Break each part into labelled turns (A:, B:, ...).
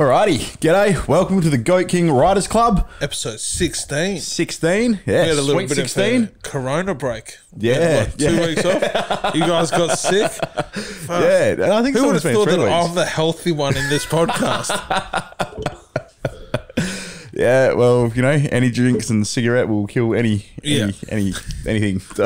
A: Alrighty, g'day. Welcome to the Goat King Writers Club.
B: Episode 16.
A: 16. Yeah,
B: We had a little
A: sweet
B: bit
A: 16.
B: of a corona break. We
A: Yeah,
B: had, like, two
A: yeah.
B: weeks off. You guys got sick. Fuck.
A: yeah, and I think
B: Who would have thought that. I'm the healthy one in this podcast?
A: Yeah, well, you know, any drinks and cigarette will kill any, any,
B: Yeah.
A: any, anything. So,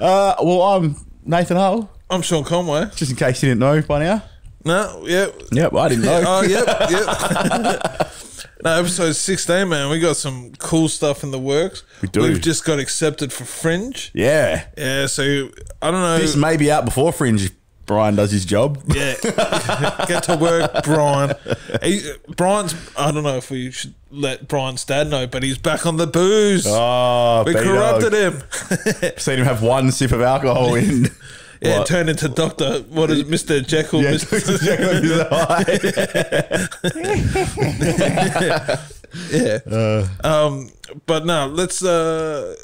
A: uh, well, I'm Nathan Hull.
B: I'm Sean Conway.
A: Just in case you didn't know by now.
B: No, yeah.
A: Yep, I didn't know.
B: Oh, yep, yep. no, episode 16, man. We got some cool stuff in the works.
A: We do.
B: We've just got accepted for Fringe.
A: yeah,
B: Yeah, so I don't know.
A: this may be out before Fringe. Brian does his job.
B: Yeah, get to work, Brian. He, Brian's. I don't know if we should let Brian's dad know, but he's back on the booze.
A: Oh,
B: we corrupted him.
A: Seen him have one sip of alcohol in.
B: yeah,
A: what?
B: turned into Doctor. What is it, Mister Jekyll?
A: Yeah,
B: Mr. yeah.
A: Uh.
B: Um, but no, let's. Uh,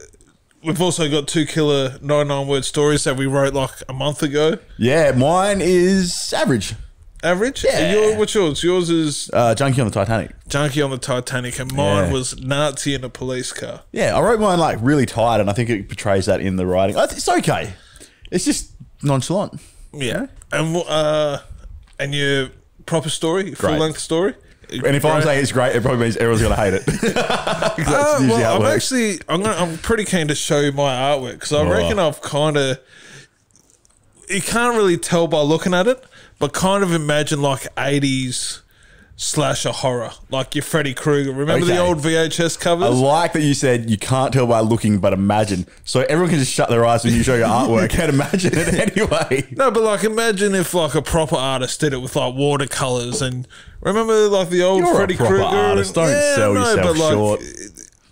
B: we've also got two killer nine nine word stories that we wrote like a month ago.
A: yeah, mine is average.
B: Average.
A: Yeah.
B: Your, what's yours? Yours is
A: Uh, junkie on the Titanic.
B: junkie on the Titanic, and mine
A: Yeah.
B: was Nazi in a police car.
A: Yeah, I wrote mine like really tight, and I think it portrays that in the writing. It's okay. It's just nonchalant.
B: Yeah, and uh, and your proper story, full length story.
A: And if I'm saying it's great, it probably means everyone's gonna hate it.
B: Uh, well, I'm
A: works.
B: actually I'm gonna, I'm pretty keen to show you my artwork because I reckon
A: Oh.
B: I've kind of you can't really tell by looking at it, but kind of imagine like 80s slasher horror, like your Freddy Krueger. Remember the old VHS covers?
A: I
B: covers?
A: like that you said you can't tell by looking, but imagine. So everyone can just shut their eyes when you show your artwork and imagine it anyway.
B: no, but like imagine if like a proper artist did it with like watercolors and remember like the old
A: You're
B: Freddy
A: proper
B: Krueger.
A: artist. Don't
B: Yeah,
A: sell
B: no,
A: yourself
B: but, like,
A: short.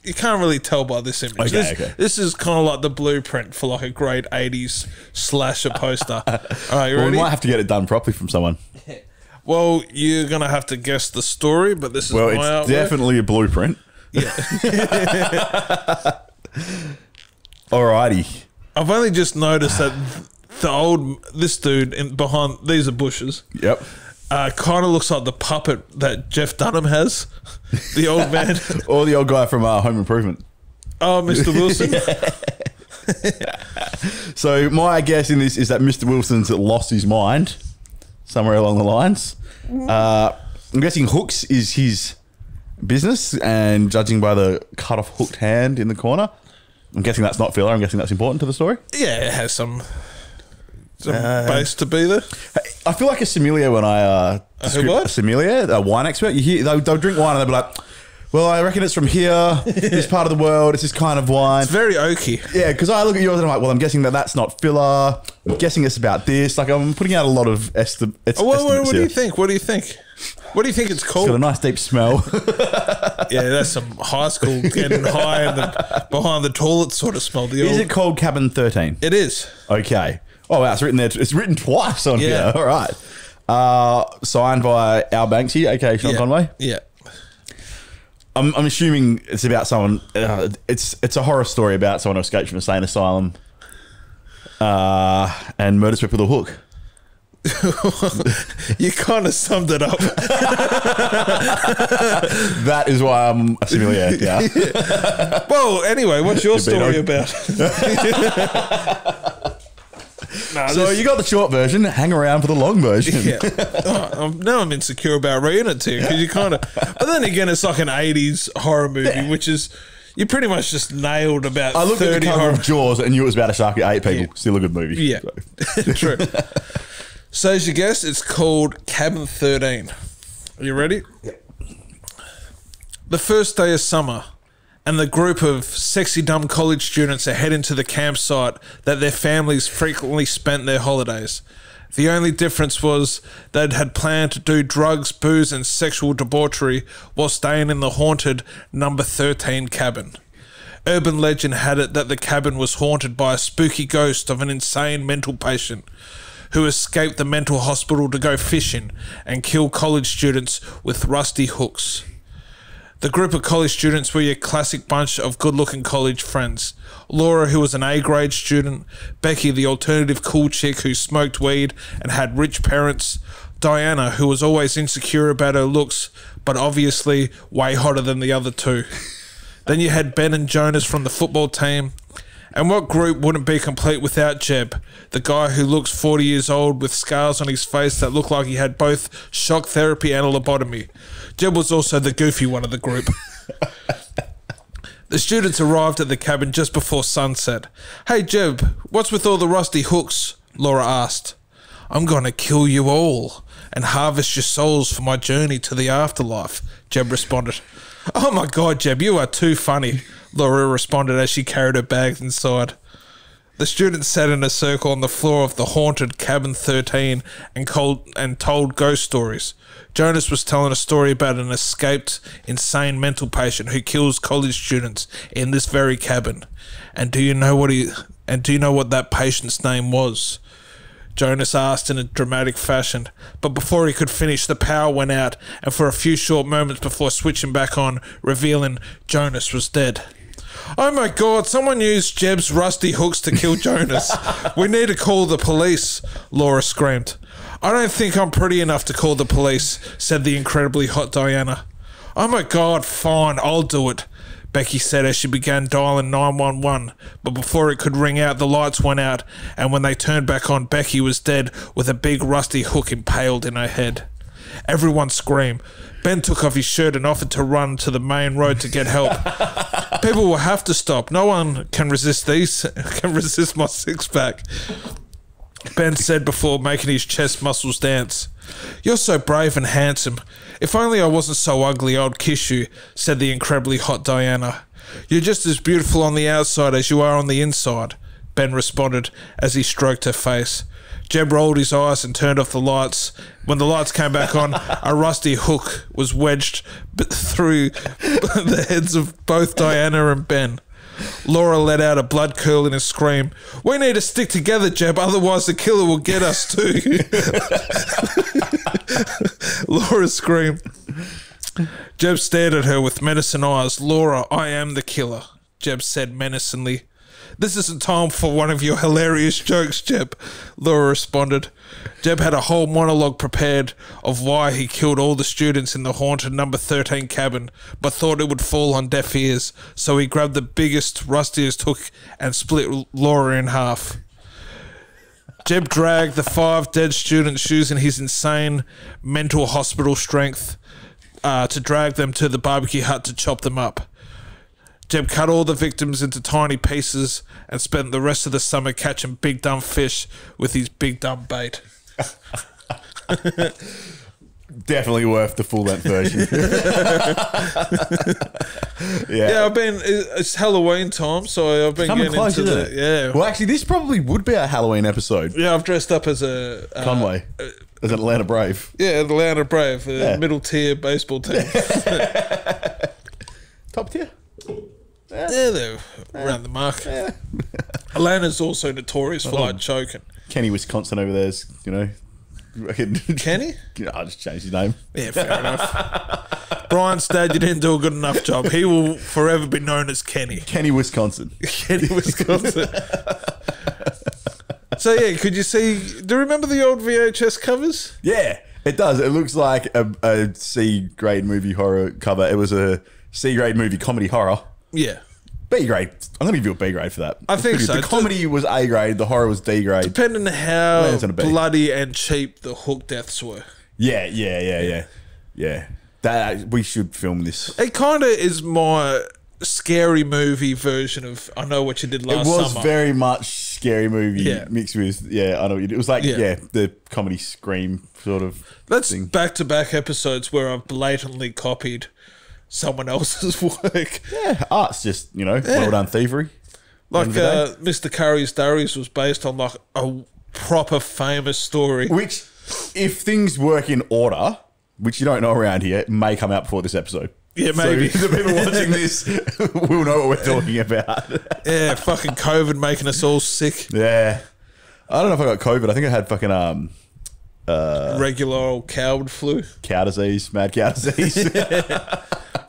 B: You can't really tell by this image.
A: Okay,
B: this,
A: okay.
B: this is kind of like the blueprint for like a great '80s slasher poster. All right, you
A: Well, we might have to get it done properly from someone.
B: well, you're gonna have to guess the story, but this is
A: Well,
B: my
A: it's
B: artwork.
A: definitely a blueprint. Yeah. Alrighty.
B: I've only just noticed that the old this dude in behind these are bushes.
A: Yep.
B: Uh, kind of looks like the puppet that Jeff Dunham has, the old man.
A: Or the old guy from uh, Home Improvement.
B: Oh, Mr. Wilson.
A: So my guess in this is that Mr. Wilson's lost his mind somewhere along the lines. Uh, I'm guessing hooks is his business, and judging by the cut off hooked hand in the corner, I'm guessing that's not filler. I'm guessing that's important to the story.
B: Yeah, it has some some
A: Uh,
B: base to be there.
A: I feel like a sommelier when I uh,
B: who
A: descript-
B: what?
A: a sommelier, a wine expert. You hear they'll, they'll drink wine and they'll be like, "Well, I reckon it's from here, this part of the world. It's this kind of wine."
B: It's very oaky.
A: Yeah, because I look at yours and I'm like, well, I'm guessing that that's not filler. I'm guessing it's about this. Like, I'm putting out a lot of esti-
B: Oh, what, what,
A: estimates
B: what do you think? What do you think? What do you think it's
A: It's got a nice deep smell.
B: yeah, that's some high school getting high in the behind the toilet sort of smell. The
A: is
B: old,
A: it called Cabin 13?
B: it is.
A: Okay. Oh, wow. It's written there. It's written twice on
B: Yeah.
A: here. All right. Uh, signed by Al Banksy, aka Sean
B: Yeah.
A: Conway.
B: Yeah.
A: I'm, I'm assuming it's about someone. Uh, it's it's a horror story about someone who escaped from a insane asylum uh, and murders people with a hook.
B: You kind of summed it up.
A: That is why I'm a sommelier. Yeah.
B: well, anyway, what's your story about? Nah,
A: so you got the short version. Hang around for the long version.
B: yeah. Oh, I'm, now I'm insecure about reading it to you because you kind of. But then again, it's like an '80s horror movie, which is you pretty much just nailed about
A: I looked at the cover
B: horror.
A: of Jaws and knew it was about a shark that ate people.
B: Yeah.
A: Still a good movie.
B: Yeah,
A: So-
B: true. So as you guessed, it's called Cabin Thirteen. Are you ready? The first day of summer, and the group of sexy dumb college students are heading to the campsite that their families frequently spent their holidays. The only difference was they'd had planned to do drugs, booze, and sexual debauchery while staying in the haunted number 13 cabin. Urban legend had it that the cabin was haunted by a spooky ghost of an insane mental patient who escaped the mental hospital to go fishing and kill college students with rusty hooks. The group of college students were your classic bunch of good looking college friends. Laura, who was an A grade student, Becky, the alternative cool chick who smoked weed and had rich parents, Diana, who was always insecure about her looks, but obviously way hotter than the other two. then you had Ben and Jonas from the football team. And what group wouldn't be complete without Jeb, the guy who looks 40 years old with scars on his face that look like he had both shock therapy and a lobotomy? Jeb was also the goofy one of the group. The students arrived at the cabin just before sunset. Hey, Jeb, what's with all the rusty hooks? Laura asked. I'm going to kill you all and harvest your souls for my journey to the afterlife, Jeb responded. Oh my god, Jeb, you are too funny, Laura responded as she carried her bags inside. The students sat in a circle on the floor of the haunted cabin 13 and, cold, and told ghost stories. Jonas was telling a story about an escaped insane mental patient who kills college students in this very cabin. And do you know what he and do you know what that patient's name was? Jonas asked in a dramatic fashion, but before he could finish, the power went out, and for a few short moments before switching back on, revealing Jonas was dead. Oh my god, someone used Jeb's rusty hooks to kill Jonas. we need to call the police, Laura screamed. I don't think I'm pretty enough to call the police, said the incredibly hot Diana. Oh my god, fine, I'll do it. Becky said as she began dialing 911, but before it could ring out, the lights went out, and when they turned back on, Becky was dead with a big rusty hook impaled in her head. Everyone screamed. Ben took off his shirt and offered to run to the main road to get help. People will have to stop. No one can resist these. Can resist my six pack. Ben said before making his chest muscles dance. You're so brave and handsome. If only I wasn't so ugly, I'd kiss you, said the incredibly hot Diana. You're just as beautiful on the outside as you are on the inside, Ben responded as he stroked her face. Jeb rolled his eyes and turned off the lights. When the lights came back on, a rusty hook was wedged through the heads of both Diana and Ben. Laura let out a blood curdling scream. We need to stick together, Jeb, otherwise the killer will get us too. Laura screamed. Jeb stared at her with menacing eyes. Laura, I am the killer, Jeb said menacingly. This isn't time for one of your hilarious jokes, Jeb, Laura responded. Jeb had a whole monologue prepared of why he killed all the students in the haunted number 13 cabin, but thought it would fall on deaf ears, so he grabbed the biggest, rustiest hook and split Laura in half. Jeb dragged the five dead students using his insane mental hospital strength uh, to drag them to the barbecue hut to chop them up. Jeb cut all the victims into tiny pieces and spent the rest of the summer catching big dumb fish with his big dumb bait.
A: Definitely worth the full length version. yeah.
B: Yeah, I've been. It's Halloween time, so I've been
A: Coming
B: getting
A: close,
B: into
A: isn't
B: the
A: it?
B: yeah.
A: Well, actually, this probably would be a Halloween episode.
B: yeah, I've dressed up as a uh,
A: Conway, as an Atlanta Brave.
B: Yeah, the Atlanta Brave, a
A: Yeah.
B: middle tier baseball team.
A: Top tier.
B: Yeah, they're around the mark. Atlanta's also notorious for like choking.
A: Kenny, Wisconsin over there's, you know.
B: Kenny?
A: I'll just change his name.
B: Yeah, fair enough. Brian's dad, you didn't do a good enough job. He will forever be known as Kenny.
A: Kenny, Wisconsin.
B: Kenny, Wisconsin. so yeah, could you see? Do you remember the old VHS covers?
A: Yeah, it does. It looks like a, a C grade movie horror cover. It was a C grade movie comedy horror.
B: Yeah.
A: B grade. I'm going to give you a B grade for that.
B: I think
A: Pretty
B: so.
A: The comedy was A grade. The horror was D grade.
B: Depending on how
A: Lands on a B.
B: bloody and cheap the hook deaths were.
A: Yeah, yeah, yeah, yeah, yeah. That we should film this.
B: It kind of is my scary movie version of I Know What You Did last.
A: It
B: Last
A: was
B: Summer.
A: very much scary movie
B: Yeah.
A: mixed with yeah. I know what you did. It was like
B: Yeah.
A: yeah. the comedy scream sort of
B: That's back to back episodes where I've blatantly copied someone else's work.
A: Yeah, art's just you know well done thievery.
B: Like
A: End of the
B: uh, Mr. Curry's Diaries was based on like a proper famous story.
A: Which, if things work in order, which you don't know around here, may come out before this episode.
B: Yeah, maybe.
A: So the people watching this will know what we're talking about.
B: Yeah, fucking COVID making us all sick.
A: yeah. I don't know if I got COVID. I think I had fucking um
B: Regular old coward flu.
A: cow disease, mad cow disease.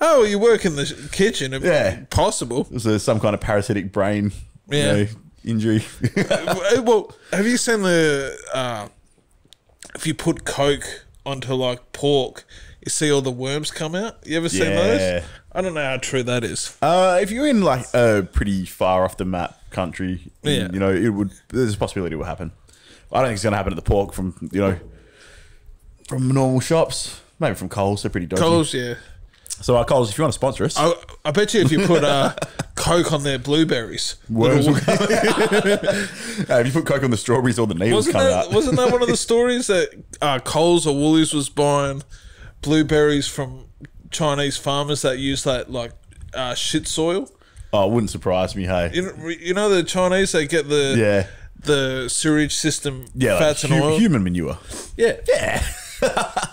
B: Oh, you work in the kitchen.
A: Yeah.
B: Possible.
A: it was a, some kind of parasitic brain you know, injury.
B: Uh, well, have you seen the uh, if you put Coke onto like pork, you see all the worms come out. You ever seen
A: Yeah.
B: those? I don't know how true that is.
A: Uh, if you're in like a pretty far off the map country,
B: Yeah.
A: you know, it would. There's a possibility it will happen. I don't think it's going to happen at the pork from you know from normal shops. Maybe from Coles, they're pretty dodgy.
B: Coles, yeah.
A: So, uh, Coles, if you want to sponsor us,
B: I, I bet you if you put uh, Coke on their blueberries,
A: worms will- Uh, if you put Coke on the strawberries, all the needles
B: wasn't
A: come
B: that
A: out.
B: wasn't that one of the stories that uh, Coles or Woolies was buying blueberries from Chinese farmers that use that like uh, shit soil?
A: oh, it wouldn't surprise me. Hey,
B: You know, you know the Chinese they get the
A: yeah,
B: the sewage system
A: yeah, like
B: fats and
A: hu-
B: oil.
A: human manure.
B: yeah,
A: Yeah,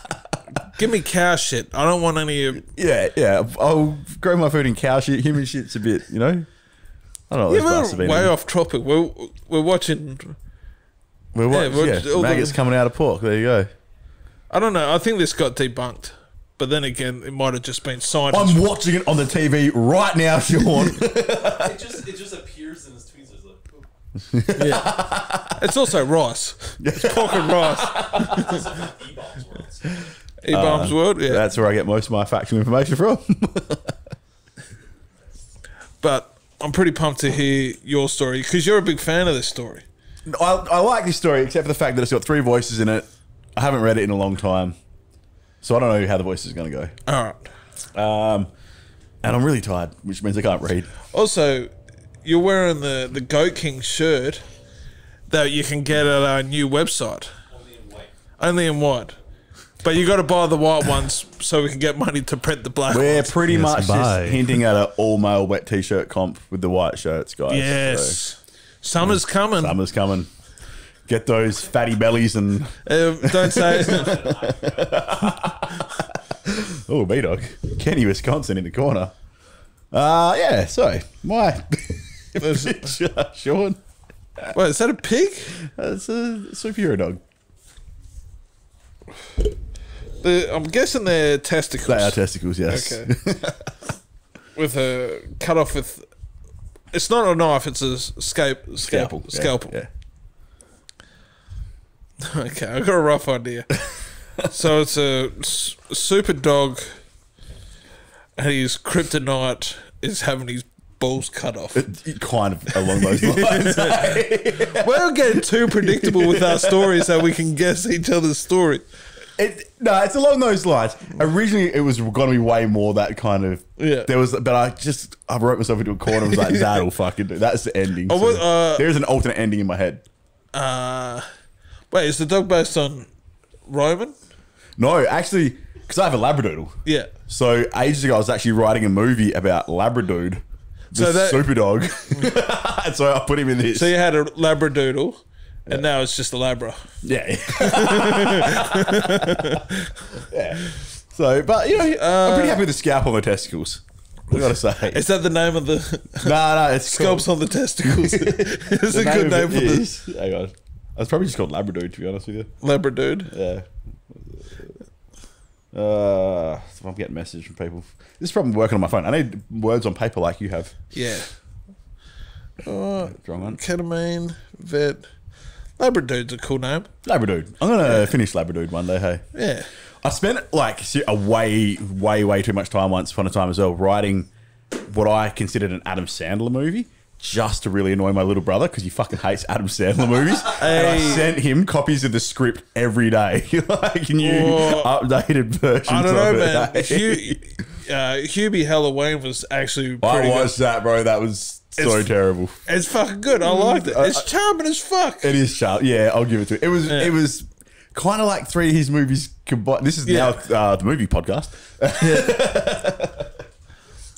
B: give me cow shit. I don't want any. of-
A: yeah, yeah. I'll grow my food in cow shit. Human shit's a bit, you know. I don't know.
B: Yeah,
A: those bastards have
B: we're way off topic. We're we're watching.
A: We're what?
B: Yeah, we're-
A: Yeah,
B: all the-
A: maggots coming out of pork. There you go.
B: I don't know. I think this got debunked, but then again, it might have just been scientists.
A: I'm watching it on the TV right now, Sean.
C: It just it just appears in his tweezers. Like, oh,
B: Yeah. it's also rice. It's pork and rice.
C: It's also eBaum's Worlds.
B: World, yeah.
A: That's where I get most of my factual information from.
B: But I'm pretty pumped to hear your story because you're a big fan of this story.
A: I, I like this story, except for the fact that it's got three voices in it. I haven't read it in a long time, so I don't know how the voice is going to go.
B: All right.
A: Um, and I'm really tired, which means I can't read.
B: Also, you're wearing the the Goat King shirt that you can get at our new website,
C: Only in white.
B: only in white. But you got to buy the white ones so we can get money to print the black
A: We're
B: ones.
A: pretty
D: Yes,
A: much
D: bye.
A: just hinting at an all male wet t shirt comp with the white shirts, guys.
B: Yes, summer's coming.
A: Summer's coming. Get those fatty bellies and
B: Um, don't say.
A: oh, B dog, Kenny, Wisconsin in the corner. Uh yeah. So my picture, Sean.
B: Wait, is that a pig?
A: That's a superhero dog.
B: The, I'm guessing they're testicles.
A: They are testicles, yes.
B: Okay. with a cut off with. It's not a knife. It's a scape, scalpel.
A: yeah,
B: Scalpel.
A: Yeah.
B: Okay, I got a rough idea. so it's a super dog, and his kryptonite is having his balls cut off.
A: It- kind of along those lines.
B: We're getting too predictable with our stories that we can guess each other's story.
A: It, no, it's along those lines. Originally, it was going to be way more that kind of.
B: Yeah.
A: There was, but I just I wrote myself into a corner. and was like, that'll fucking do. That's the ending.
B: Oh,
A: So
B: what, uh,
A: there's an alternate ending in my head.
B: Uh, wait, is the dog based on Roman?
A: No, actually, because I have a Labradoodle.
B: Yeah.
A: So ages ago, I was actually writing a movie about Labradoodle, the
B: So that-
A: super dog. so I put him in this.
B: So you had a Labradoodle, and now it's just a Labra.
A: Yeah. yeah. So, but you know, I'm pretty happy with the scalp on the testicles. I gotta say.
B: Is that the name of the
A: no, no, it's
B: scalps on the testicles? it's a good name for the
A: is- Hang on. I was probably just called Labrador, to be honest with you.
B: Labradoodle.
A: Yeah. Uh, I'm getting messages from people. This is probably working on my phone. I need words on paper like you have.
B: Yeah. Uh,
A: Wrong one.
B: ketamine, vet. Labradoodle's a cool name.
A: Labrador. I'm gonna finish Labrador one day. Hey.
B: Yeah.
A: I spent like a way, way, way too much time once upon a time as well writing what I considered an Adam Sandler movie just to really annoy my little brother because he fucking hates Adam Sandler movies. And I sent him copies of the script every day, like new
B: Whoa.
A: updated versions.
B: I don't know,
A: of
B: man. Hugh, uh, Hubie Halloween was actually
A: I
B: pretty good.
A: watched that, bro. That was so
B: It's-
A: terrible.
B: It's fucking good. I liked it. It's charming as fuck.
A: It is sharp. Yeah, I'll give it to it. It was.
B: Yeah.
A: It was kind of like three of his movies combined. This is
B: Yeah.
A: now uh, the movie podcast.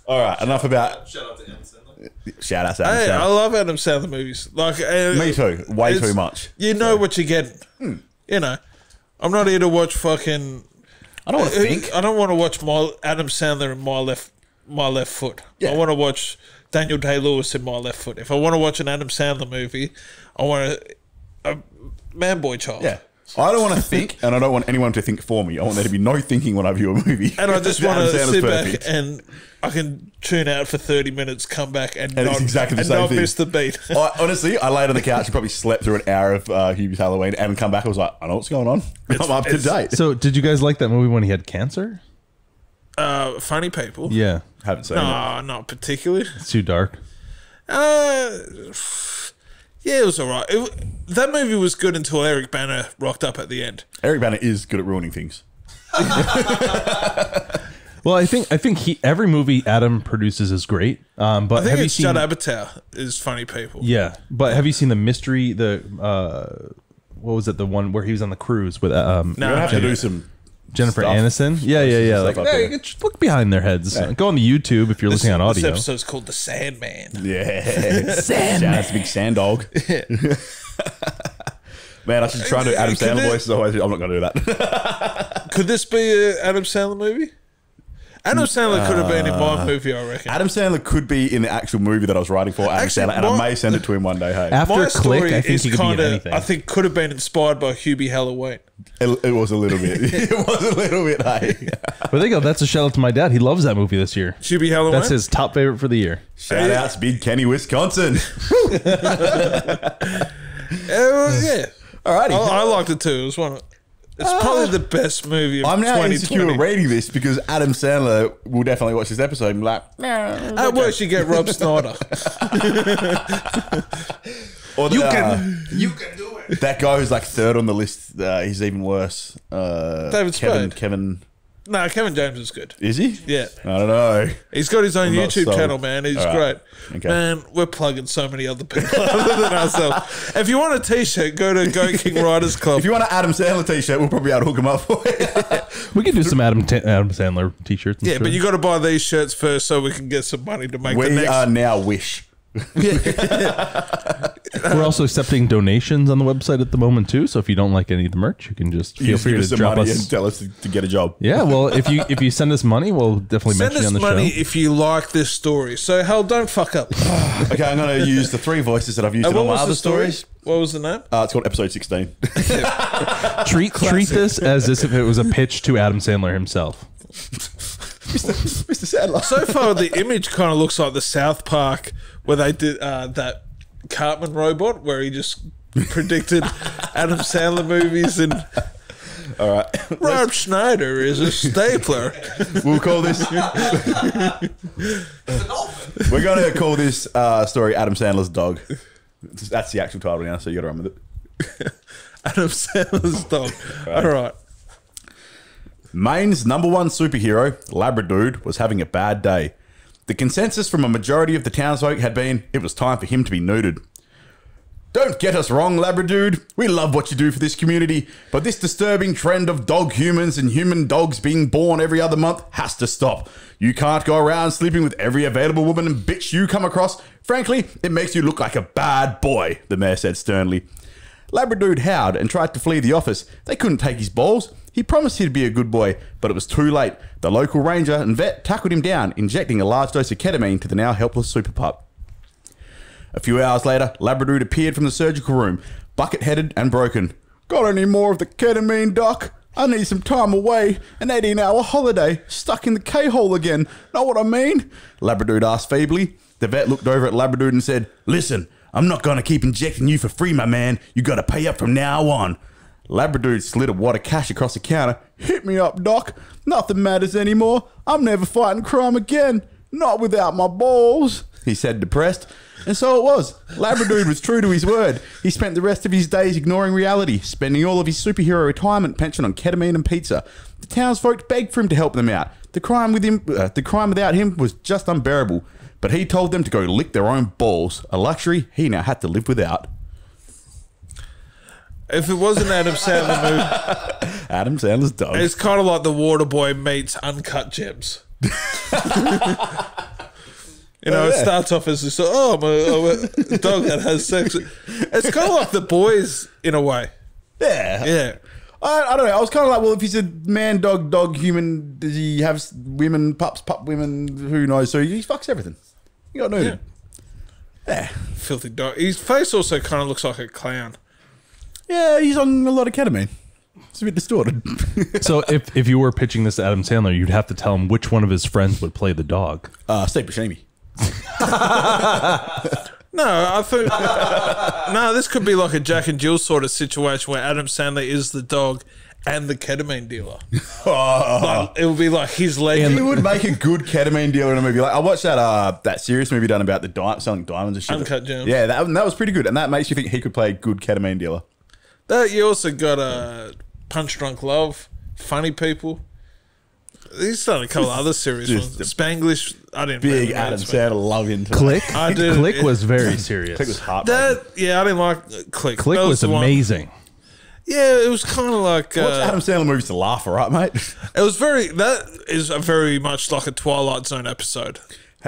A: All right, enough about
C: Shout out to Adam Sandler.
A: shout out to Adam
B: Hey, I love Adam Sandler movies. Like uh,
A: Me too. Way too much.
B: You know what you get.
A: Hmm.
B: You know, I'm not here to watch fucking.
A: I don't want to
B: Uh,
A: think.
B: I don't want to watch my Adam Sandler in my left my left foot.
A: Yeah.
B: I want to watch Daniel Day Lewis in my left foot. If I want to watch an Adam Sandler movie, I want a, a man boy child.
A: Yeah. I don't want to think, and I don't want anyone to think for me. I want there to be no thinking when I view a movie.
B: And I just want to
A: Sandler's
B: sit
A: perfect.
B: back and I can tune out for 30 minutes, come back and,
A: And
B: not,
A: it's exactly the
B: and
A: same
B: not
A: thing.
B: miss the beat.
A: I, honestly, I laid on the couch and probably slept through an hour of uh, Hubie's Halloween and come back. I was like, I know what's going on. I'm up to date.
D: So, did you guys like that movie when he had cancer?
B: Uh, funny people.
D: Yeah,
A: Haven't seen it.
B: No, not particularly.
D: it's too dark.
B: Uh, yeah, it was all right. It, that movie was good until Eric Bana rocked up at the end.
A: Eric Bana is good at ruining things.
D: Well, I think I think he every movie Adam produces is great. Um, but
B: I think
D: have you
B: it's
D: seen?
B: Judd Apatow is funny people.
D: yeah, but have you seen the mystery? The uh, what was it? The one where he was on the cruise with um,
B: No,
A: You're gonna have to do some
D: Jennifer
A: stuff.
D: Aniston. Yeah, yeah, yeah.
A: Stuff
D: Like,
A: up
D: hey,
A: there.
D: just look behind their heads. Go on the YouTube if you're
B: This,
D: listening on
B: this
D: audio.
B: episode's called The Sandman.
A: Yeah. Sand. That's a big sand dog. Man, I should try to do Adam
B: Can
A: Sandler
B: it-
A: voices. Otherwise, I'm not going to do that.
B: Could this be an Adam Sandler movie? Adam Sandler could have been in my movie, I reckon.
A: Adam Sandler could be in the actual movie that I was writing for Adam
B: Actually,
A: Sandler, and I
B: my-
A: may send it to him one day. Hey,
D: After
B: my
D: Click,
B: story
D: I think
B: is
D: he could be in
B: kind of,
D: anything.
B: I think, could have been inspired by Hubie Halloween.
A: it, it was a little bit. it was a little bit. Hey,
D: But there you go. That's a shout out to my dad. He loves that movie this year.
B: Hubie Halloween.
D: That's his top favorite for the year.
A: shout out to Big Kenny, Wisconsin.
B: Uh, yeah.
A: Alrighty.
B: I, I liked it too. It was one. Of, it's probably the best movie of
A: I'm now
B: 2020.
A: insecure rating this because Adam Sandler will definitely watch this episode and be like,
B: At worst, you get Rob Schneider.
A: or the,
B: You
A: uh,
B: can, you can do it.
A: that guy who's like third on the list. Uh, he's even worse. Uh,
B: David
A: Kevin.
B: Spade.
A: Kevin.
B: No, Kevin James is good.
A: Is he?
B: Yeah.
A: I don't know.
B: He's got his own
A: I'm not
B: YouTube
A: sold.
B: channel, man. He's
A: All right.
B: great.
A: Okay.
B: Man, we're plugging so many other people other than ourselves. If you want a t-shirt, go to Goat King Writers Club.
A: If you want an Adam Sandler t-shirt, we'll probably be able to hook him up for you.
D: We can do some Adam Ta- Adam Sandler t-shirts.
B: Yeah,
D: sure.
B: but you got to buy these shirts first so we can get some money to make the
A: we
B: next.
A: are now Wish.
D: We're also accepting donations on the website at the moment too. So if you don't like any of the merch, you can just feel free
A: give
D: to
A: us some
D: drop us.
A: and tell us to, to get a job.
D: Yeah, well, if you if you send us money, we'll definitely
B: Send
D: mention you
B: us
D: on the
B: money
D: show.
B: if you like this story. So hell, don't fuck up.
A: Okay, I'm going to use the three voices that I've used
B: Uh,
A: in
B: what
A: all my
B: was
A: other
B: the story?
A: stories.
B: What was the name?
A: Uh, it's called episode 16.
D: treat treat this as if it was a pitch to Adam Sandler himself.
A: Mr. Mr. Sandler.
B: So far, the image kind of looks like the South Park where they did uh, that Cartman robot where he just predicted Adam Sandler movies and
A: All right.
B: Rob Schneider is a stapler.
A: We'll call this. We're going to call this uh, story Adam Sandler's dog. That's the actual title now, so you got to run with it.
B: Adam Sandler's dog. All right.
A: Maine's number one superhero, Labradude, was having a bad day. The consensus from a majority of the townsfolk had been it was time for him to be neutered. Don't get us wrong, Labradude. We love what you do for this community, but this disturbing trend of dog humans and human dogs being born every other month has to stop. You can't go around sleeping with every available woman and bitch you come across. Frankly, it makes you look like a bad boy, the mayor said sternly. Labradude howled and tried to flee the office. They couldn't take his balls. He promised he'd be a good boy, but it was too late. The local ranger and vet tackled him down, injecting a large dose of ketamine to the now helpless super pup. A few hours later, Labradude appeared from the surgical room, bucket headed and broken. Got any more of the ketamine, Doc? I need some time away, an 18 hour holiday, stuck in the K hole again. Know what I mean? Labradude asked feebly. The vet looked over at Labradude and said, Listen, I'm not gonna keep injecting you for free, my man. You gotta pay up from now on. Labradude slid a wad of cash across the counter. Hit me up, Doc. Nothing matters anymore. I'm never fighting crime again. Not without my balls, he said, depressed. And so it was. Labradude was true to his word. He spent the rest of his days ignoring reality, spending all of his superhero retirement pension on ketamine and pizza. The townsfolk begged for him to help them out. The crime with him, uh, the crime without him was just unbearable. But he told them to go lick their own balls, a luxury he now had to live without.
B: If it wasn't Adam Sandler movie,
A: Adam Sandler's dog.
B: it's kind of like the Water Boy meets Uncut Gems. You know,
A: Oh,
B: it starts off as this, oh, I'm a, a dog that has sex. It's kind of like the boys in a way.
A: yeah.
B: Yeah.
A: I, I don't know. I was kind of like, well, if he's a man, dog, dog, human, does he have women, pups, pup, women? Who knows? So he fucks everything. You got neutered. Yeah.
B: Filthy dog. His face also kind of looks like a clown.
A: Yeah, he's on a lot of ketamine. It's a bit distorted.
D: So if if you were pitching this to Adam Sandler, you'd have to tell him which one of his friends would play the dog.
A: Uh, Steve Buscemi.
B: No, I think no. This could be like a Jack and Jill sort of situation where Adam Sandler is the dog and the ketamine dealer. Like, it would be like his leg.
A: He would make a good ketamine dealer in a movie. Like I watched that uh that serious movie done about the di- selling diamonds and shit.
B: Uncut Gems.
A: Yeah, that, that was pretty good, and that makes you think he could play a good ketamine dealer.
B: That you also got a uh, Punch Drunk Love, Funny People. He's done a couple other series
A: Just
B: ones. Spanglish. I didn't.
A: Big
B: really
A: Adam
B: notice, but-
A: Sandler love into
D: Click,
B: I did-
D: Click was very serious.
A: Click was heartbreaking.
B: That yeah, I didn't like uh, Click.
D: Click
B: That
D: was
B: the one-
D: amazing.
B: Yeah, it was kind of like
A: Watch
B: uh,
A: Adam Sandler movies to laugh, all right, mate.
B: it was very. That is a very much like a Twilight Zone episode,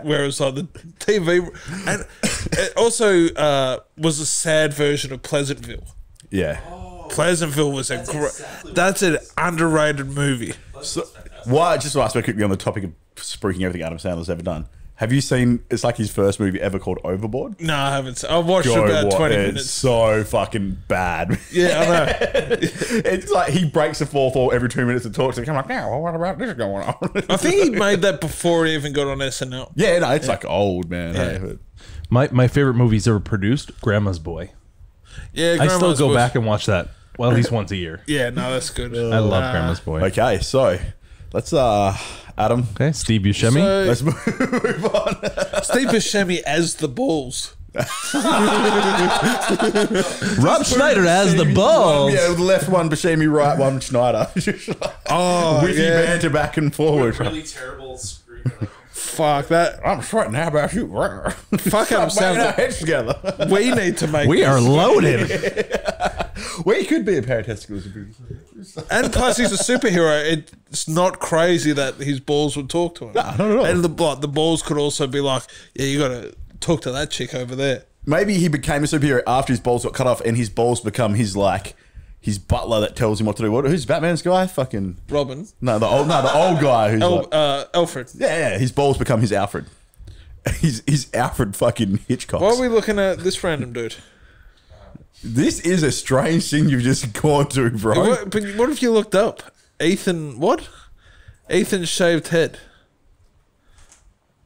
B: where it's like the TV, and it also uh, was a sad version of Pleasantville.
A: Yeah. Oh.
B: Pleasantville was a great.
C: exactly
B: that's an underrated movie.
A: So, why? Just to ask very quickly on the topic of spruiking everything Adam Sandler's ever done. Have you seen? It's like his first movie ever called Overboard.
B: No, I haven't. seen- I've watched
A: Go
B: about
A: wa-
B: twenty
A: it's
B: minutes.
A: so fucking bad.
B: Yeah, I know.
A: it's like he breaks the fourth wall every two minutes and talks. And I'm like, now what about this going on?
B: I think he made that before he even got on SNL.
A: yeah, no, it's like old man. hey,
B: Yeah.
A: but-
D: My my favorite movies ever produced, Grandma's Boy.
B: Yeah,
D: I still go
B: Boy-
D: back and watch that. Well, at least once a year.
B: Yeah, no, that's good.
D: I love
B: Uh,
D: Grandma's Boy.
A: Okay, so let's uh, Adam,
D: Okay, Steve Buscemi.
B: So,
A: let's move on.
B: Steve Buscemi as the Bulls.
D: Rob Schneider as the Bulls.
A: yeah, the left one Buscemi, right one Schneider.
B: Oh,
A: Witty
B: yeah.
A: banter back and forward.
C: Really terrible scream.
B: Fuck that.
A: I'm sweating. How about you?
B: Fuck Adam
A: Stop banging our
B: Sandler.
A: heads together.
B: We need to make.
D: We
B: this.
D: are loaded.
A: we could be a pair of testicles.
B: And plus, he's a superhero. It's not crazy that his balls would talk to him.
A: Nah, not at all.
B: And the but the balls could also be like, yeah, you got to talk to that chick over there.
A: Maybe he became a superhero after his balls got cut off, and his balls become his like his butler that tells him what to do. What? Who's Batman's guy? Fucking
B: Robin,
A: no, the old no, the old guy who's
B: El,
A: like,
B: uh, Alfred.
A: yeah, yeah. His balls become his Alfred. He's he's Alfred fucking Hitchcock.
B: Why are we looking at this random dude?
A: this is a strange thing you've just gone to, bro.
B: What, but what if you looked up Ethan? What? Ethan shaved head.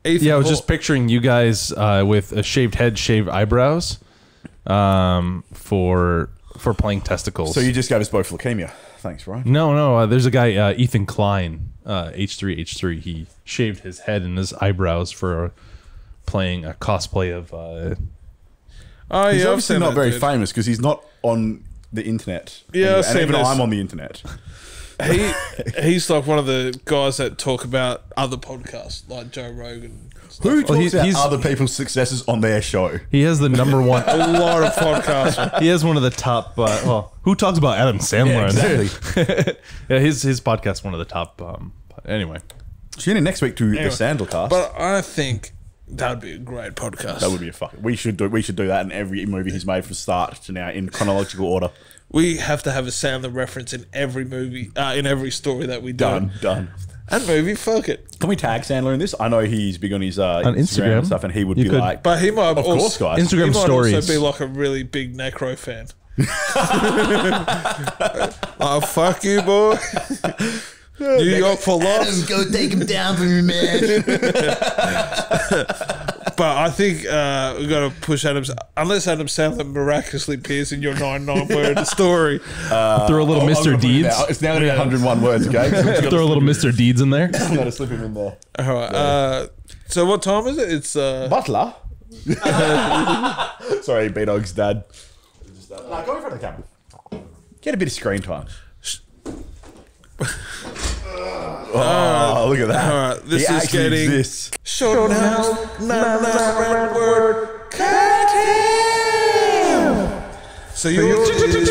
B: Ethan
D: Yeah, I was
B: Hawke.
D: just picturing you guys uh, with a shaved head, shaved eyebrows, um, for for playing testicles.
A: So you just gave us both leukemia. Thanks, Ryan.
D: no, no. Uh, there's a guy, uh, Ethan Klein, uh, H3H3. He shaved his head and his eyebrows for playing a cosplay of. Uh,
B: Oh
A: He's
B: yeah,
A: obviously not very
B: dude.
A: famous because he's not on the internet.
B: Yeah, I've
A: and even
B: this.
A: I'm on the internet.
B: He he's like one of the guys that talk about other podcasts like Joe Rogan.
A: Who talks
D: Well, he-
A: about
D: he's-
A: other people's successes on their show?
D: he has the number one.
B: A lot of podcasts.
D: he has one of the top. Uh, well, who talks about Adam Sandler?
A: exactly.
D: yeah, his his podcast one of the top. Um, anyway,
A: Tune in next week to
B: Anyway,
A: the Sandalcast.
B: But I think that'd be a great podcast.
A: that would be a fucking. We should do. We should do that in every movie he's made from start to now in chronological order.
B: we have to have a Sandler reference in every movie, uh, in every story that we do.
A: Done. Done.
B: And movie, fuck it.
A: Can we tag Sandler in this? I know he's big on his uh,
D: On
A: Instagram,
D: Instagram?
A: and stuff, and he would
D: You
A: be
D: could.
A: like,
B: But he might
A: "Of
B: also,
A: course, guys."
B: He
D: Instagram
B: might
D: stories.
B: also be like a really big Necro fan. oh fuck you, boy! New York for life.
A: go take him down for me, man.
B: But I think uh, we got to push Adams. Unless Adam Sandler miraculously appears in your nine nine word story.
D: throw a little
A: I'm
D: Mr.
A: gonna put it
D: Deeds.
A: now. It's now going to be 101 words, okay? So we just gotta
D: Throw a little Mr. Deeds in there.
A: him- I'm to slip him in there.
B: All right. Uh, so what time is it? It's uh,
A: Butler. Sorry, B Dog's dad. No, go in front of the camera. Get a bit of screen time. Oh, look at that.
B: all right, this
A: He
B: is
A: actually
B: getting-
A: exists.
B: Showdown, nine nine word. So yours is,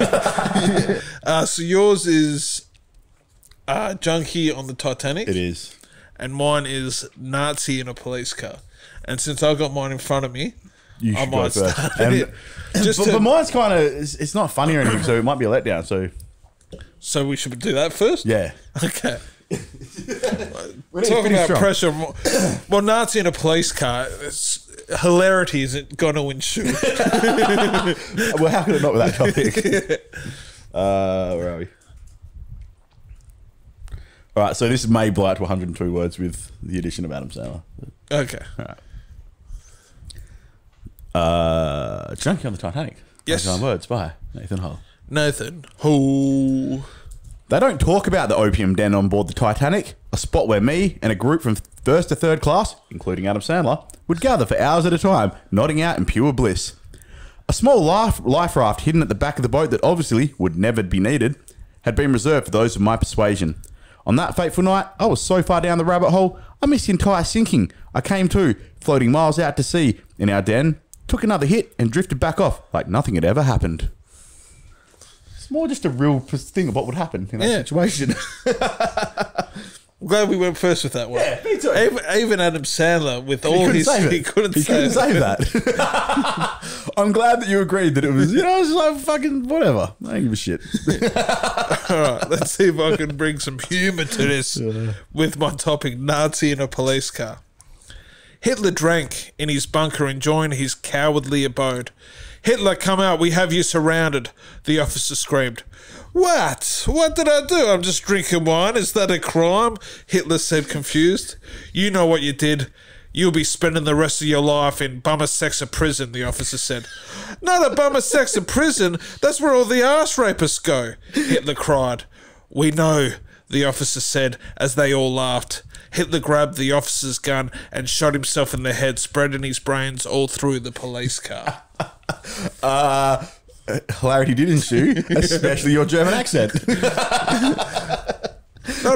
B: uh, so yours is uh, junkie on the Titanic.
A: It is.
B: and mine is Nazi in a police car. And since I got mine in front of me,
A: You
B: I
A: should go
B: might
A: first.
B: start
A: And-
B: it. Just
A: but,
B: to,
A: but mine's kind of, it's, it's not funny or anything, so it might be a letdown. So,
B: so we should do that first.
A: yeah.
B: Okay.
A: We need to
B: Talking about
A: strong.
B: pressure. Well, Nazi in a police car. It's, hilarity isn't going to ensue.
A: Well, how could it not with that topic? Uh, where are we? All right, so this is may out to 102 words with the addition of Adam Sandler.
B: Okay. All right.
A: Uh, Junkie on the Titanic.
B: Yes.
A: 99 words by Nathan Hull.
B: Nathan. Who?
A: They don't talk about the opium den on board the Titanic, a spot where me and a group from first to third class, including Adam Sandler, would gather for hours at a time, nodding out in pure bliss. A small life, life raft hidden at the back of the boat that obviously would never be needed had been reserved for those of my persuasion. On that fateful night, I was so far down the rabbit hole, I missed the entire sinking. I came to, floating miles out to sea in our den, took another hit, and drifted back off like nothing had ever happened. It's more just a real thing of what would happen in that
B: Yeah.
A: situation.
B: I'm glad we went first with that one.
A: Yeah, me too.
B: Even, even Adam Sandler, with all his, he couldn't
A: he
B: save,
A: couldn't save that. I'm glad that you agreed that it was, you know, it's like fucking whatever. I don't give a shit.
B: All right, let's see if I can bring some humor to this with my topic Nazi in a police car. Hitler drank in his bunker, enjoying his cowardly abode. Hitler, come out, we have you surrounded, the officer screamed. What? What did I do? I'm just drinking wine. Is that a crime? Hitler said, confused. You know what you did. You'll be spending the rest of your life in bummer sexa prison, the officer said. Not a bummer sexa prison. That's where all the ass rapists go, Hitler cried. We know, the officer said as they all laughed. Hitler grabbed the officer's gun and shot himself in the head, spreading his brains all through the police car.
A: Uh, hilarity did ensue, especially your German accent.
B: Not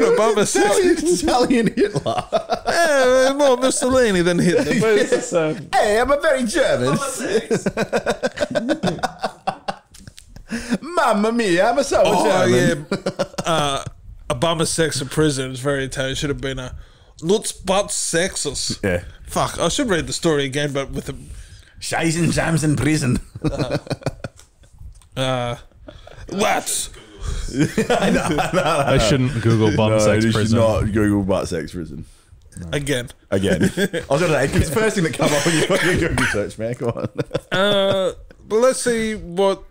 B: a bummer
A: Italian. Italian Hitler.
B: Eh, more Mussolini than Hitler. But it's the same.
A: Hey, I'm a very German. Mamma mia, I'm a so
B: Oh
A: German.
B: yeah, uh, a bummer sex in prison is very Italian. Should have been a nuts but sexus.
A: Yeah.
B: Fuck, I should read the story again, but with a
A: Scheißen jams in prison.
B: uh, what?
D: I shouldn't Google bum
A: no,
D: sex
A: you should
D: prison.
A: not Google butt sex prison.
B: Again.
A: Again. I was going to say, it's the first thing that come up when you fucking Google search, man. Come on.
B: Uh, but let's see what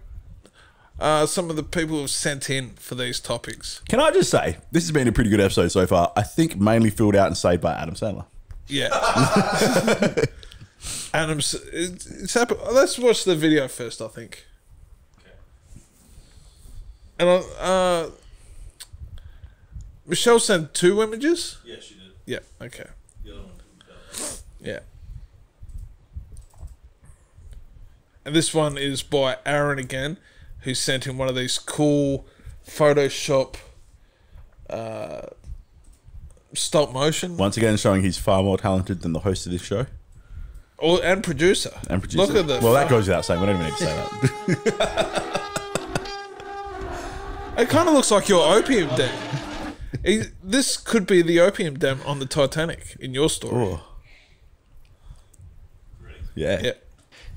B: uh, some of the people have sent in for these topics.
A: Can I just say, this has been a pretty good episode so far. I think mainly filled out and saved by Adam Sandler.
B: Yeah. Adam's. It's, it's happen- Let's watch the video first. I think. And I, uh, Michelle sent two images.
C: Yeah, she did.
B: Yeah. Okay.
C: The other one.
B: Yeah. And this one is by Aaron again, who sent in one of these cool Photoshop uh, stop motion
A: Once again, showing he's far more talented than the host of this show
B: or, and producer.
A: and producer.
B: Look at the.
A: well, that goes without saying. We don't even need to say that.
B: It kind of looks like your opium den. It- this could be the opium den on the Titanic in your story.
A: Oh. Yeah.
B: Yeah.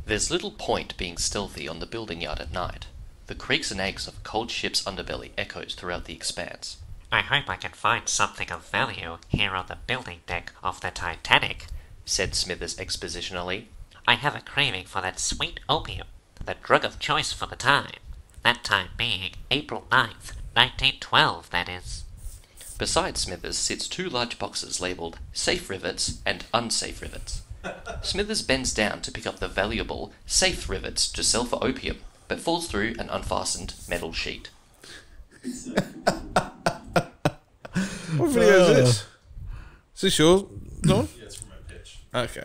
E: There's little point being stealthy on the building yard at night. The creaks and aches of a cold ship's underbelly echoes throughout the expanse.
F: I hope I can find something of value here on the building deck of the Titanic.
E: Said Smithers expositionally.
F: I have a craving for that sweet opium, the drug of choice for the time. That time being April 9th, 1912, that is.
E: Beside Smithers sits two large boxes labelled safe rivets and unsafe rivets. Smithers bends down to pick up the valuable safe rivets to sell for opium, but falls through an unfastened metal sheet.
B: What video is this? Is this yours, Don?
C: Yeah, it's for my pitch.
B: Okay.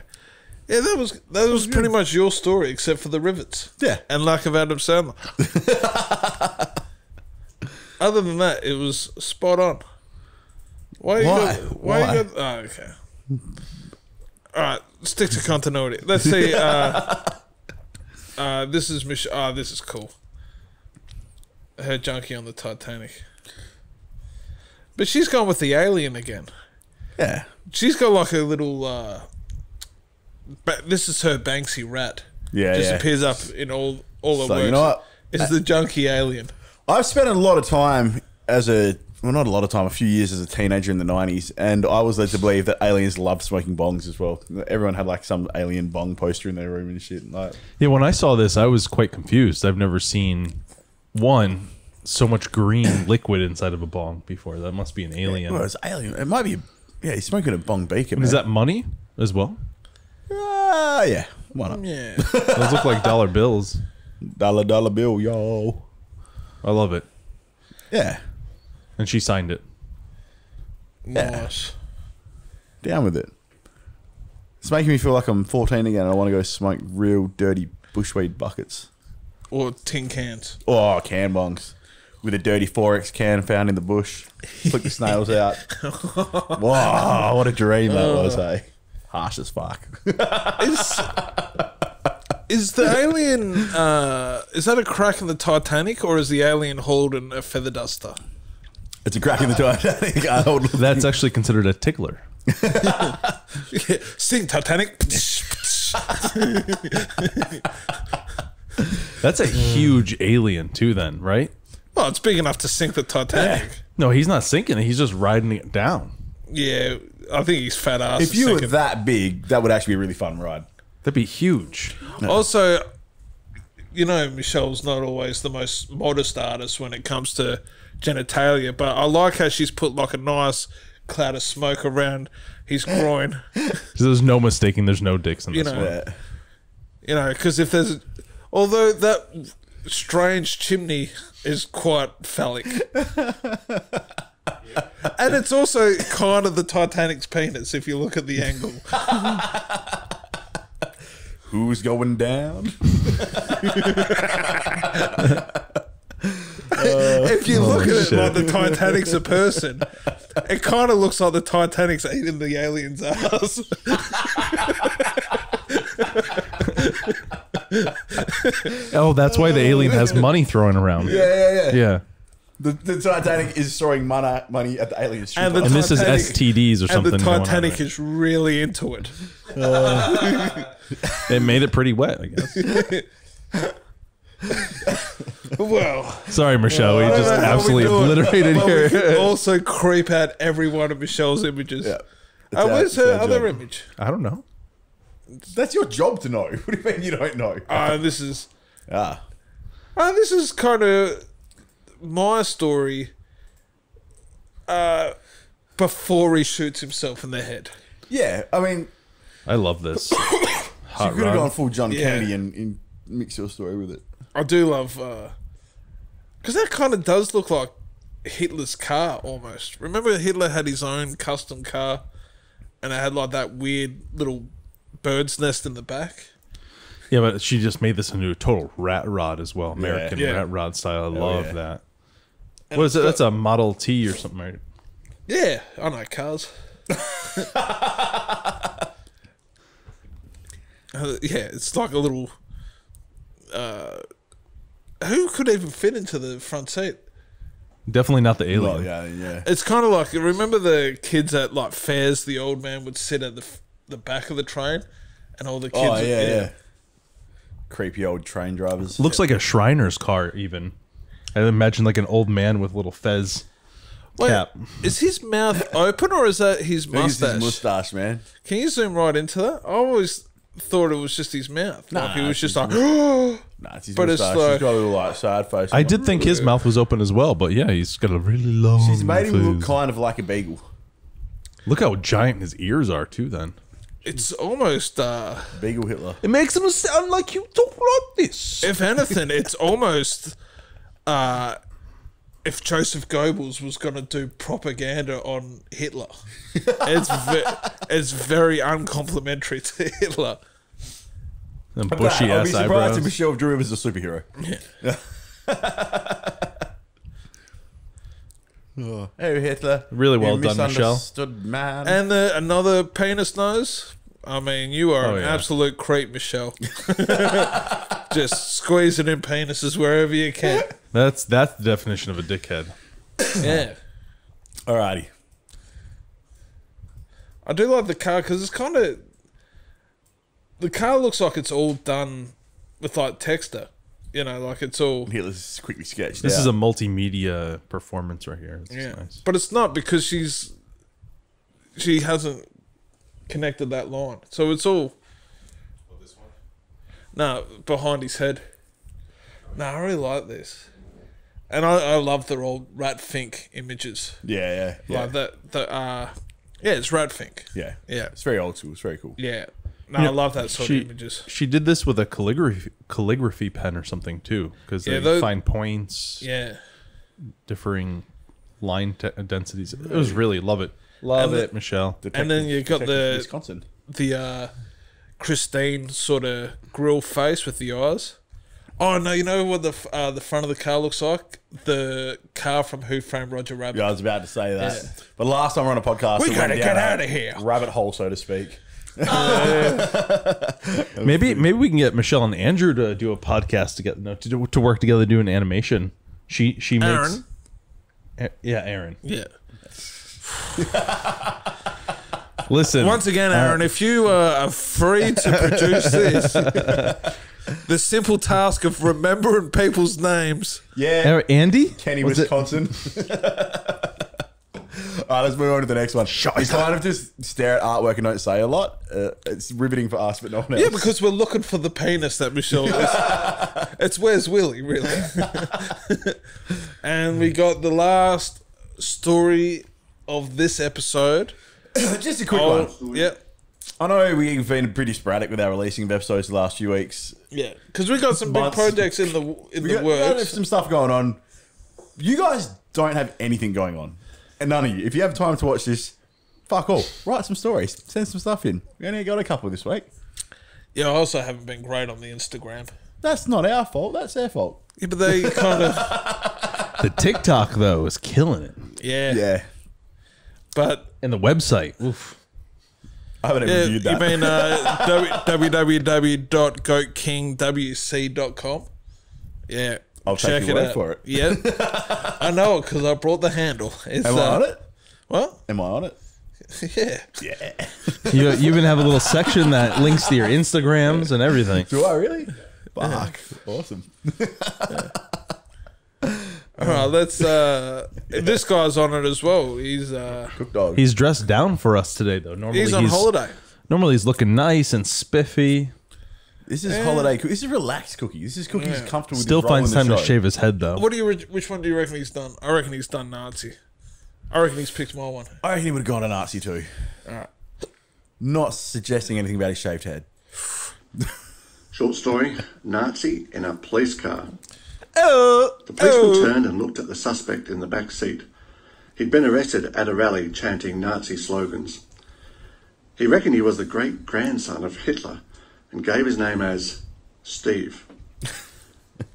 B: Yeah, that was that was pretty much your story, except for the rivets.
A: Yeah.
B: and lack of Adam Sandler. Other than that, it was spot on. Why? You
A: Why?
B: got, why?
A: Why?
B: You got, oh, okay. All right, stick to continuity. Let's see. Uh, uh, this is Mich- Ah, this is cool. Her junkie on the Titanic. But she's gone with the alien again.
A: Yeah.
B: She's got like a little. uh ba- This is her Banksy rat.
A: Yeah,
B: just
A: yeah.
B: appears up in all all the
A: So,
B: works.
A: you know what?
B: It's the junkie alien.
A: I've spent a lot of time as a well, not a lot of time, a few years as a teenager in the '90s, and I was led to believe that aliens loved smoking bongs as well. Everyone had like some alien bong poster in their room and shit. Like,
D: Yeah, when I saw this, I was quite confused. I've never seen one so much green liquid inside of a bong before. That must be an alien.
A: Well, it's alien. It might be. Yeah, he's smoking a bong beaker.
D: Is that money as well?
A: Ah, yeah. Why not?
B: Yeah.
D: Those look like dollar bills.
A: Dollar dollar bill, yo.
D: I love it.
A: Yeah.
D: And she signed it.
B: nice.
A: Down with it. It's making me feel like I'm 14 again and I want to go smoke real dirty bushweed buckets.
B: Or tin cans.
A: Oh, can bongs. With a dirty 4X can found in the bush. Flick the snails out. Wow, what a dream that was, hey? Harsh as fuck.
B: Is is the alien? Uh, is that a crack in the Titanic, or is the alien holding a feather duster?
A: it's a crack in the Titanic. I hold
D: That's actually considered a tickler.
B: Sing Titanic.
D: That's a huge alien too. Then right?
B: well, it's big enough to sink the Titanic.
D: No, he's not sinking it. He's just riding it down.
B: Yeah, I think he's fat ass.
A: If
B: to
A: you were
B: sink
A: that big, that would actually be a really fun ride.
D: That'd be huge.
B: Also, you know, Michelle's not always the most modest artist when it comes to genitalia, but I like how she's put like a nice cloud of smoke around his groin.
D: 'Cause There's no mistaking. There's no dicks in
B: You
D: this
B: know.
D: one.
B: You know, because if there's, although that strange chimney is quite phallic. And it's also kind of the Titanic's penis if you look at the angle.
A: Who's going down?
B: if you look at it
D: shit.
B: like the oh, Titanic's a person, it kind of looks like the Titanic's eating the alien's ass.
D: Oh, that's why the alien has money thrown around.
A: Yeah, yeah, yeah.
D: Yeah.
A: The, the Titanic is throwing money, money at the alien strip
B: And the
D: And this is
B: Titanic-
D: STDs or
B: and
D: something.
B: the
D: going on
B: Titanic
D: there.
B: is really into it.
D: It made it pretty wet, I guess.
B: Well,
D: Sorry, Michelle. We
B: I don't
D: just
B: know how we
D: absolutely
B: do it,
D: obliterated
B: but we
D: here.
B: also creep out every one of Michelle's images.
A: Yeah.
B: Uh, where's
A: our-
B: her
A: our
B: other
A: job.
B: image?
D: I don't know.
A: That's your job to know. What do you mean you don't know?
B: Uh, this is
A: Ah.
B: uh, this is kind of my story. Uh, before he shoots himself in the head.
A: Yeah, I mean,
D: I love this.
A: you could have
D: rod.
A: gone full John
B: Yeah.
A: Kennedy and, and mix your story with it.
B: I do love because that kind of does look like Hitler's car almost. Remember Hitler had his own custom car, and it had like that weird little bird's nest in the back.
D: Yeah, but she just made this into a total rat rod as well. American
B: Yeah.
D: rat rod style. I love
A: yeah.
D: that.
B: And
D: What is it? That's a Model T or something, right?
B: Yeah, I know cars. Uh, yeah, it's like a little. Uh, who could even fit into the front seat?
D: Definitely not the alien.
A: Well, yeah, yeah.
B: It's kind of like remember the kids at like fairs. The old man would sit at the the back of the train, and all the kids.
A: Oh,
B: would-
A: yeah, yeah. Creepy old train drivers.
D: Looks like a Shriner's car, even. I imagine like an old man with little fez
B: Wait,
D: cap.
B: is his mouth open or is that his
A: I think his
B: mustache?
A: mustache, man.
B: Can you zoom right into that? I always thought it was just his mouth.
A: Nah,
B: like he was
A: it's
B: just
A: his
B: like,
A: Nah, it's his
B: But it's
A: mustache.
B: like-
A: He's got a little like sad face.
D: I did think his mouth was open as well, but yeah, he's got a really long.
A: She's made him look
D: fez.
A: kind of like a beagle.
D: Look how giant his ears are too. Then
B: it's almost. uh
A: Beagle Hitler.
D: it makes him sound like you talk like this.
B: If anything, it's almost. Uh if Joseph Goebbels was going to do propaganda on Hitler, it's ve- it's very uncomplimentary to Hitler.
D: And bushy
A: I'll be
D: ass
A: surprised
D: eyebrows.
A: if Michelle drew him as a superhero. oh, hey Hitler.
D: Really well done, Michelle.
A: misunderstood Man.
B: And the, another penis nose. I mean, you are
D: Oh,
B: an
D: yeah.
B: absolute creep, Michelle. Just squeezing in penises wherever you can.
D: That's that's the definition of a dickhead.
B: Yeah.
A: Alrighty.
B: I do like the car because it's kind of. The car looks like it's all done with like texture. You know, like it's all.
A: Hitler's quickly sketched
D: This
A: out.
D: is a multimedia performance right here. It's
B: Yeah.
D: nice.
B: But it's not because she's. She hasn't connected that line. So it's all. No, behind his head. No, I really like this. and I, I love the old Rat Fink images.
A: Yeah, yeah, yeah.
B: Like that, the uh, yeah, it's Rat Fink.
A: yeah,
B: Yeah.
A: It's very old school. It's very cool.
B: Yeah, no, I love that sort
D: she,
B: of images.
D: She did this with a calligraphy calligraphy pen or something too, because
B: Yeah,
D: they
B: those-
D: find points,
B: Yeah,
D: differing line te- densities. It was really love it, love
B: And
D: it, Michelle.
B: and then you got the
A: Wisconsin.
B: the uh, Christine sort of grill face with the eyes. Oh no! You know what the uh, the front of the car looks like? The car from Who Framed Roger Rabbit.
A: Yeah, I was about to say that.
B: Yeah.
A: But last time we are on a podcast,
B: We gotta get
A: out
B: of here.
A: Rabbit hole, so to speak.
D: Maybe maybe we can get Michelle and Andrew to do a podcast together, no, to do, to work together doing animation. She she makes
B: Aaron.
D: A- yeah, Aaron.
B: Yeah.
D: Listen,
B: Once again, Aaron, if you uh, are free to produce this, the simple task of remembering people's names.
A: Yeah,
D: Aaron- Andy,
A: Kenny,
D: Was
A: Wisconsin. All right, let's move on to the next one. We kind of just stare at artwork and don't say a lot. Uh, it's riveting for us, but no one else.
B: Yeah, because we're looking for the penis that Michelle is. it's Where's Willie, really? and we got the last story of this episode.
A: just a quick
B: Oh,
A: one.
B: yeah.
A: I know we've been pretty sporadic with our releasing of episodes the last few weeks.
B: Yeah, because we got some big projects in the in
A: We
B: the
A: got, we got
B: works.
A: some stuff going on. You guys don't have anything going on, and none of you. If you have time to watch this, fuck all. Write some stories. Send some stuff in. We only got a couple this week.
B: Yeah, I also haven't been great on the Instagram.
A: That's not our fault. That's their fault.
B: Yeah, but they kind of
D: the TikTok though is killing it,
B: yeah.
A: Yeah,
B: But
D: and the website. Oof.
A: I haven't even
B: yeah,
A: reviewed
B: you mean uh, www.goatkingwc.com? Yeah,
A: I'll take your word for it.
B: Yeah, I know it because I brought the handle. It's,
A: Am I
B: uh,
A: on it?
B: What?
A: Am I on it?
B: Yeah.
A: Yeah.
D: You you even have a little section that links to your Instagrams and everything.
A: Do I really? Fuck. Awesome.
B: All right, let's. Uh, this guy's on it as well. He's uh,
A: Cook dog.
D: He's dressed down for us today though. Normally
B: he's on holiday.
D: Normally he's looking nice and spiffy.
A: this is holiday. Cookie. This is relaxed cookie. This is cookie. He's comfortable.
D: Still
A: with his role
D: finds
A: in the
D: time to
A: show.
D: shave his head though.
B: What do you? re- Which one do you reckon he's done? I reckon he's done Nazi. I reckon he's picked my one.
A: I reckon he would have gone to Nazi too.
B: Alright.
A: Not suggesting anything about his shaved head.
G: Short story Nazi in a police car.
A: Oh,
G: The policeman oh. turned and looked at the suspect in the back seat. He'd been arrested at a rally chanting Nazi slogans. He reckoned he was the great grandson of Hitler and gave his name as Steve.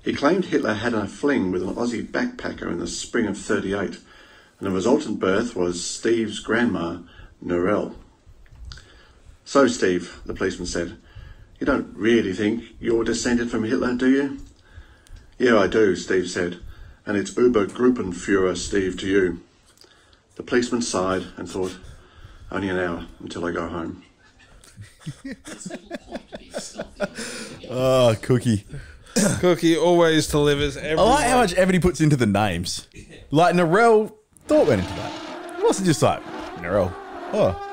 G: He claimed Hitler had a fling with an Aussie backpacker in the spring of 38, and the resultant birth was Steve's grandma, Narelle. So, Steve, the policeman said, you don't really think you're descended from Hitler, do you? Yeah, I do, Steve said, and it's Uber Gruppenführer Steve to you. The policeman sighed and thought, only an hour until I go home.
A: oh, cookie.
B: Cookie always delivers. Every
A: I like how much effort he puts into the names. Like Narelle thought went into that. It wasn't just like Narelle. Oh,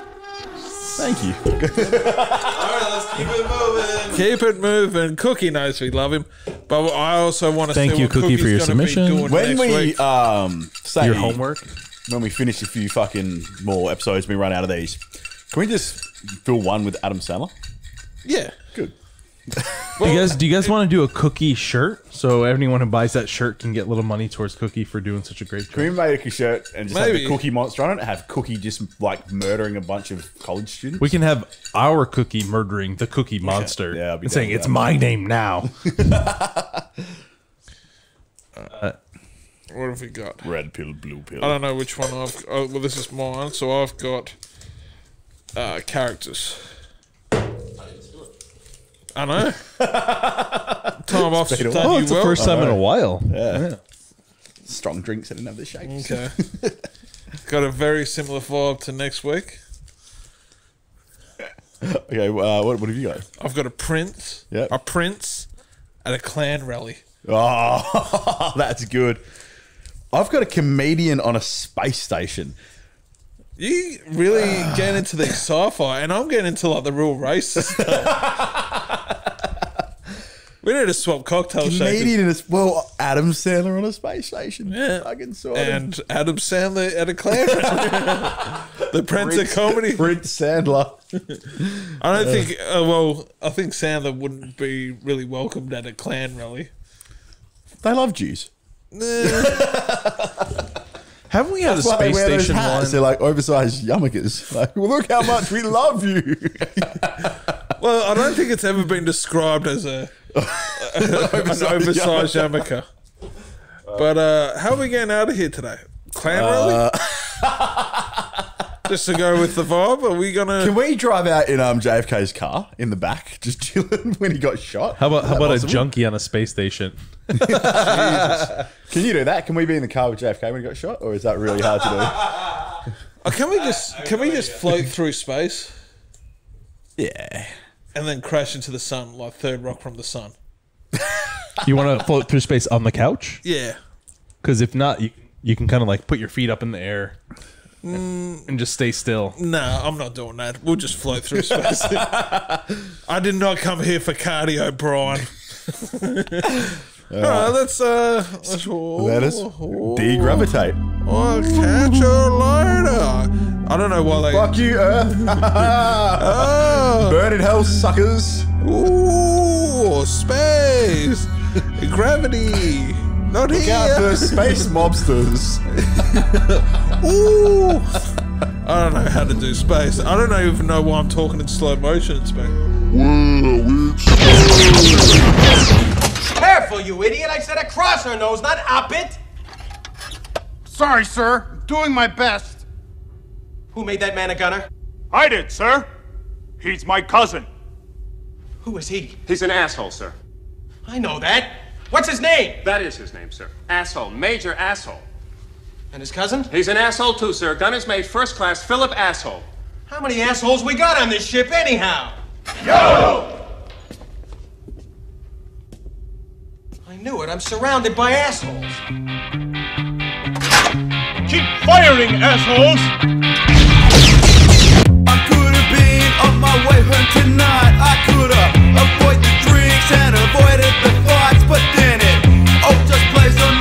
A: thank you.
C: All right, let's keep it moving.
B: Keep it moving. Cookie knows we love him, but I also want to
D: Thank
B: see
D: you,
B: what
D: Cookie, for your
B: gonna be
D: submission.
B: doing
A: when
B: next
A: we
B: week.
A: um say
D: Your homework.
A: when we finish a few fucking more episodes, we run out of these. Can we just fill one with Adam Sandler?
B: yeah,
A: Good.
D: Do you guys do you guys want to do a cookie shirt so anyone who buys that shirt can get little money towards Cookie for doing such a great job?
A: Can we make a shirt and just have the Cookie monster on it? Have Cookie just like murdering a bunch of college students?
D: We can have our Cookie murdering the Cookie monster
A: Yeah, I'll be
D: and saying it's my name now.
B: what have we got?
A: red pill, blue pill.
B: I don't know which one I've. Oh, well, this is mine, so I've got uh, characters. I know. Time off
A: been
B: done
D: oh,
B: you
D: it's the
B: well.
D: first time in a while. Yeah.
A: Strong drinks. I didn't have the shakes.
B: Okay. got a very similar vibe to next week.
A: Okay, uh, what, what have you got?
B: I've got a prince.
A: Yep.
B: A prince at a Klan rally.
A: Oh, that's good. I've got a comedian on a space station.
B: You really get into the sci-fi, and I'm getting into like the real race stuff. We need to swap cocktail shakers.
A: Comedian in a well, Adam Sandler on a space station.
B: Yeah.
A: fucking sort of.
B: And Adam Sandler at a Klan. the Prince of Comedy.
A: Prince Sandler.
B: I don't think. Uh, well, I think Sandler wouldn't be really welcomed at a Klan rally.
A: They love Jews.
D: Haven't we had a
A: That's why they
D: space
A: wear those
D: station
A: hats.
D: one?
A: They're like oversized yarmulkes. Like, well, look how much we love you.
B: Well, I don't think it's ever been described as a an oversized yarmulke. But uh, how are we getting out of here today? Klan rally? Just to go with the vibe? Are we gonna?
A: Can we drive out in um, JFK's car in the back, just chilling when he got shot?
D: How about how about
A: possible?
D: a junkie on a space station?
A: Can you do that? Can we be in the car with JFK when he got shot, or is that really hard to do?
B: Oh, can we just can we just float through space
A: Yeah.
B: and then crash into the sun like Third Rock from the Sun?
D: You want to float through space on the couch?
B: Yeah.
D: Because if not, you you can kind of like put your feet up in the air and, and just stay still.
B: No, I'm not doing that. We'll just float through space. I did not come here for cardio, Brian. All right, let's uh, let's
A: Let us degravitate.
B: I'll catch you later. I don't know why they.
A: Fuck you, Earth.
B: Oh,
A: Burn in hell, suckers.
B: ooh, space, gravity, not
A: Look
B: here.
A: out for space mobsters.
B: Ooh. I don't know how to do space. I don't even know why I'm talking in slow motion in space.
H: Careful, you idiot! I said across her nose, not up it!
I: Sorry, sir. Doing my best.
H: Who made that man a gunner?
I: I did, sir. He's my cousin.
H: Who is he?
J: He's an asshole, sir.
H: I know that. What's his name?
J: That is his name, sir. Asshole. Major asshole.
H: And his cousin?
J: He's an asshole too, sir. Gunner's mate, first class, Philip Asshole.
H: How many assholes we got on this ship, anyhow? I knew it. I'm surrounded by assholes.
I: Keep firing, assholes!
A: I could have been on my way home tonight. I could have avoided the drinks and avoided the fights, but then it all just plays on